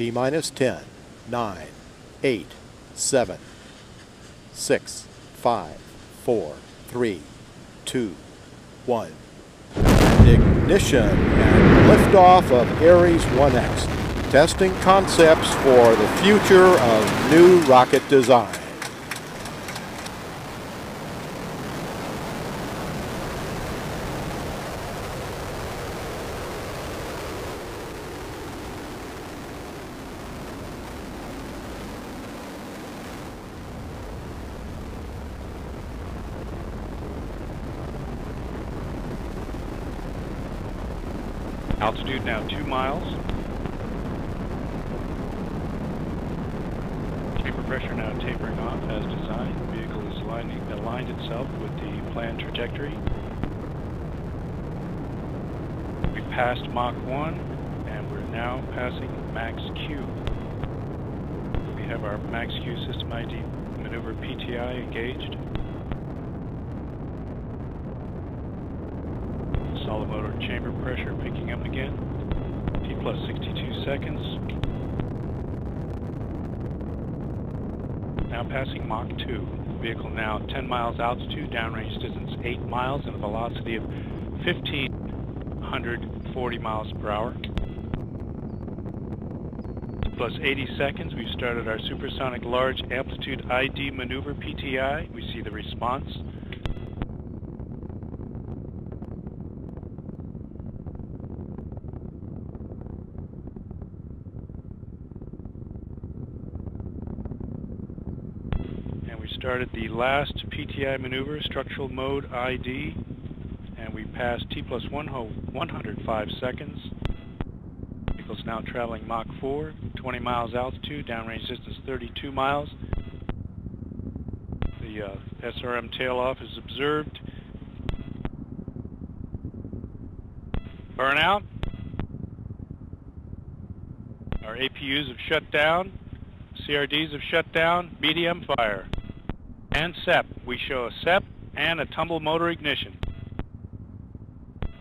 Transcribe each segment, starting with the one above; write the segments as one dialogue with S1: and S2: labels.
S1: T minus 10, 9, 8, 7, 6, 5, 4, 3, 2, 1. And ignition and liftoff of Ares I-X, testing concepts for the future of new rocket design.
S2: Altitude now two miles. Chamber pressure now tapering off as designed. The vehicle is aligning, aligned itself with the planned trajectory. We passed Mach 1 and we're now passing Max Q. We have our Max Q system ID maneuver PTI engaged. Solid motor chamber pressure picking up again. T plus 62 seconds. Now passing Mach 2. Vehicle now 10 miles altitude, downrange distance 8 miles, and a velocity of 1,540 miles per hour. Plus 80 seconds, we've started our supersonic large amplitude ID maneuver PTI. We see the response. And we started the last PTI maneuver, structural mode ID, and we passed T plus 105 seconds. Vehicle's now traveling Mach 4, 20 miles altitude, downrange distance 32 miles. The uh, SRM tail off is observed. Burnout. Our APUs have shut down. CRDs have shut down. BDM fire. And SEP. We show a SEP and a tumble motor ignition.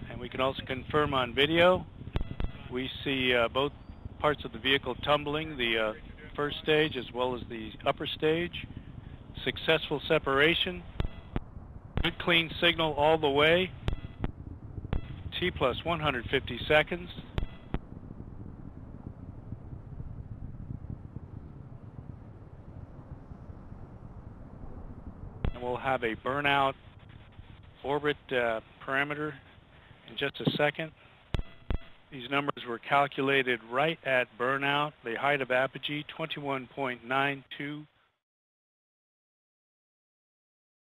S2: And we can also confirm on video. We see uh, both parts of the vehicle tumbling, the uh, first stage as well as the upper stage. Successful separation. Good clean signal all the way. T plus 150 seconds. And we'll have a burnout orbit uh, parameter in just a second. These numbers were calculated right at burnout. The height of apogee 21.92